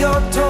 Your toes,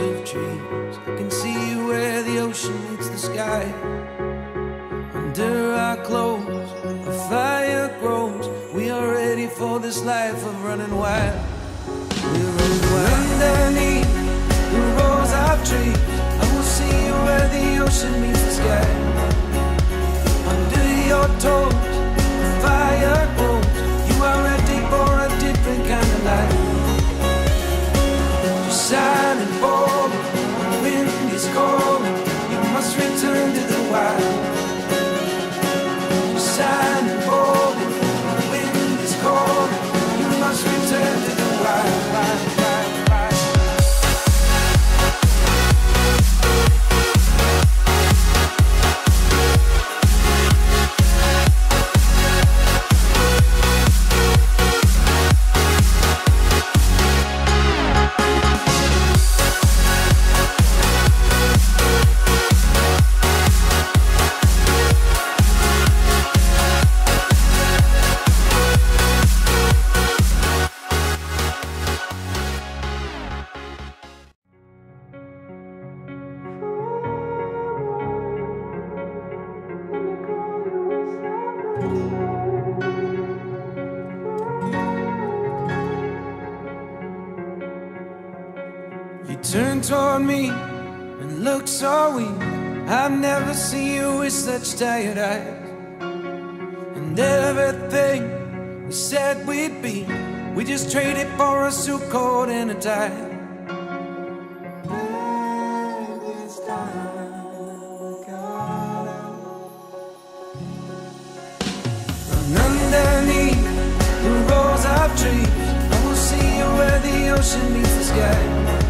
of trees, I can see where the ocean meets the sky. Under our clothes, a fire grows. We are ready for this life of running wild. We're running wild. Underneath You turn toward me and look so weak. I've never seen you with such tired eyes. And everything we said we'd be, we just traded for a suit coat and a tie. Ocean meets the sky.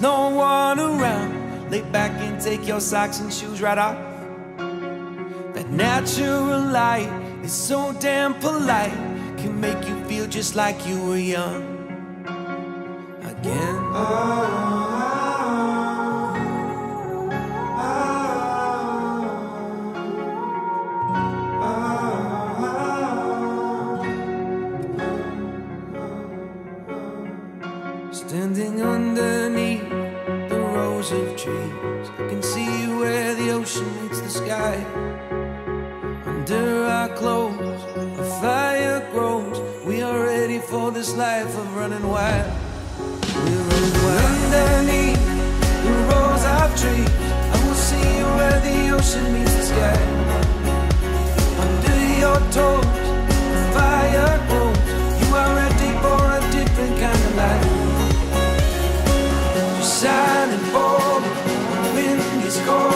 No one around. Lay back and take your socks and shoes right off. That natural light is so damn polite, can make you feel just like you were young again. Standing rows of trees. I can see where the ocean meets the sky. Under our clothes, a fire grows. We are ready for this life of running wild. We're running wild. Underneath the rows of trees, I will see where the ocean meets the sky. Under your toes. He's gone.